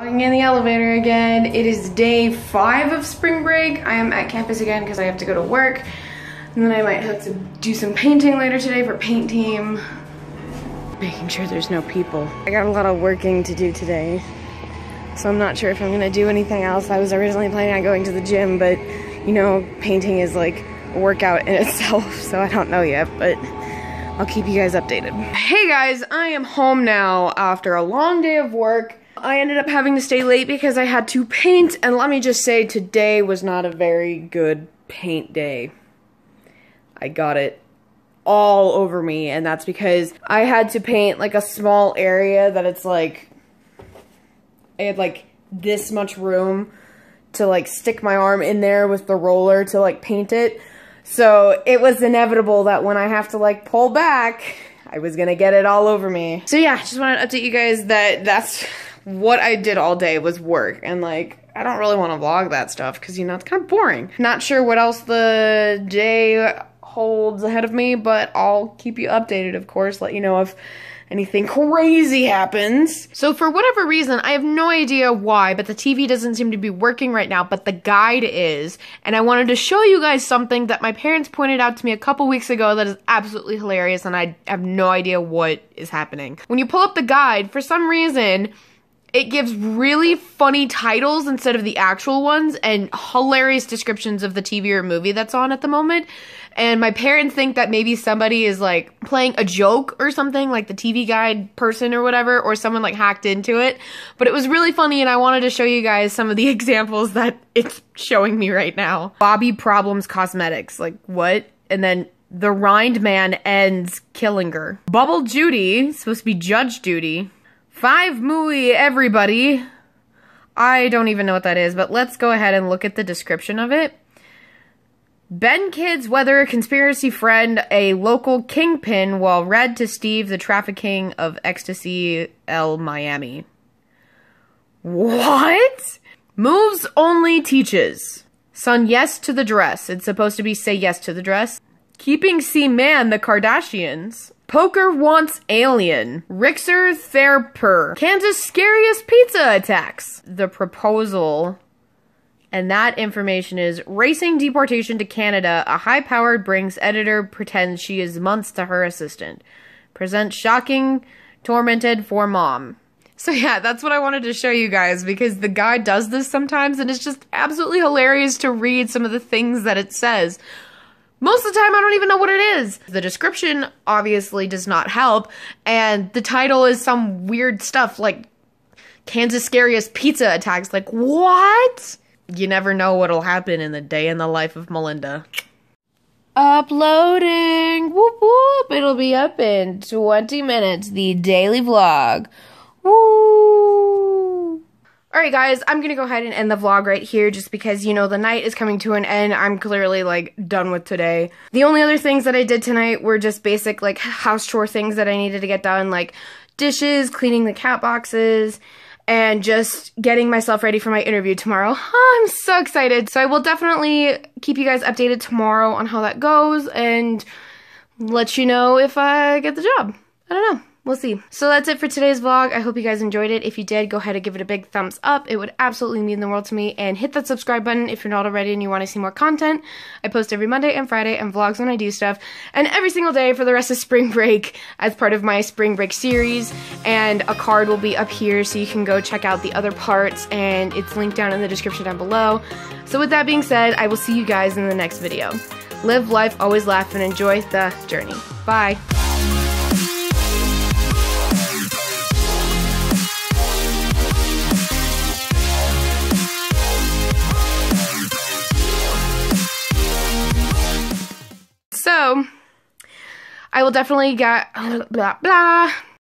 Walking in the elevator again. It is day five of spring break. I am at campus again because I have to go to work. And then I might have to do some painting later today for paint team. Making sure there's no people. I got a lot of working to do today. So I'm not sure if I'm gonna do anything else. I was originally planning on going to the gym, but you know, painting is like a workout in itself, so I don't know yet, but I'll keep you guys updated. Hey guys, I am home now after a long day of work. I ended up having to stay late because I had to paint, and let me just say, today was not a very good paint day. I got it all over me, and that's because I had to paint like a small area that it's like, I had like this much room to like stick my arm in there with the roller to like paint it. So it was inevitable that when I have to like pull back, I was gonna get it all over me. So yeah, just wanted to update you guys that that's what I did all day was work and like I don't really want to vlog that stuff because you know it's kind of boring. Not sure what else the day holds ahead of me, but I'll keep you updated, of course, let you know if anything crazy happens. So for whatever reason, I have no idea why, but the TV doesn't seem to be working right now, but the guide is. And I wanted to show you guys something that my parents pointed out to me a couple weeks ago that is absolutely hilarious and I have no idea what is happening. When you pull up the guide, for some reason, it gives really funny titles instead of the actual ones and hilarious descriptions of the TV or movie that's on at the moment. And my parents think that maybe somebody is like playing a joke or something, like the TV guide person or whatever, or someone like hacked into it. But it was really funny and I wanted to show you guys some of the examples that it's showing me right now. Bobby Problems Cosmetics. Like, what? And then the Rind Man ends Killinger. Bubble Judy, supposed to be Judge Judy. Five Mooey, everybody. I don't even know what that is, but let's go ahead and look at the description of it. Ben Kids Weather a Conspiracy Friend, a local kingpin, while read to Steve, the trafficking of ecstasy, L. Miami. What? Moves only teaches. Son, yes to the dress. It's supposed to be say yes to the dress. Keeping C Man, the Kardashians. Poker wants alien. Rixer Therper. Kansas scariest pizza attacks. The proposal. And that information is racing deportation to Canada. A high powered Brinks editor pretends she is months to her assistant. Presents shocking, tormented for mom. So yeah, that's what I wanted to show you guys because the guy does this sometimes and it's just absolutely hilarious to read some of the things that it says. Most of the time, I don't even know what it is. The description obviously does not help, and the title is some weird stuff like Kansas Scariest Pizza Attacks. Like, what? You never know what'll happen in the day in the life of Melinda. Uploading! Whoop whoop! It'll be up in 20 minutes, the daily vlog. Woo! Alright guys, I'm gonna go ahead and end the vlog right here just because, you know, the night is coming to an end. I'm clearly, like, done with today. The only other things that I did tonight were just basic, like, house chore things that I needed to get done, like dishes, cleaning the cat boxes, and just getting myself ready for my interview tomorrow. Oh, I'm so excited. So I will definitely keep you guys updated tomorrow on how that goes and let you know if I get the job. I don't know. We'll see. So that's it for today's vlog. I hope you guys enjoyed it. If you did, go ahead and give it a big thumbs up. It would absolutely mean the world to me. And hit that subscribe button if you're not already and you want to see more content. I post every Monday and Friday and vlogs when I do stuff. And every single day for the rest of spring break as part of my spring break series. And a card will be up here so you can go check out the other parts. And it's linked down in the description down below. So with that being said, I will see you guys in the next video. Live life, always laugh, and enjoy the journey. Bye. I will definitely get blah blah.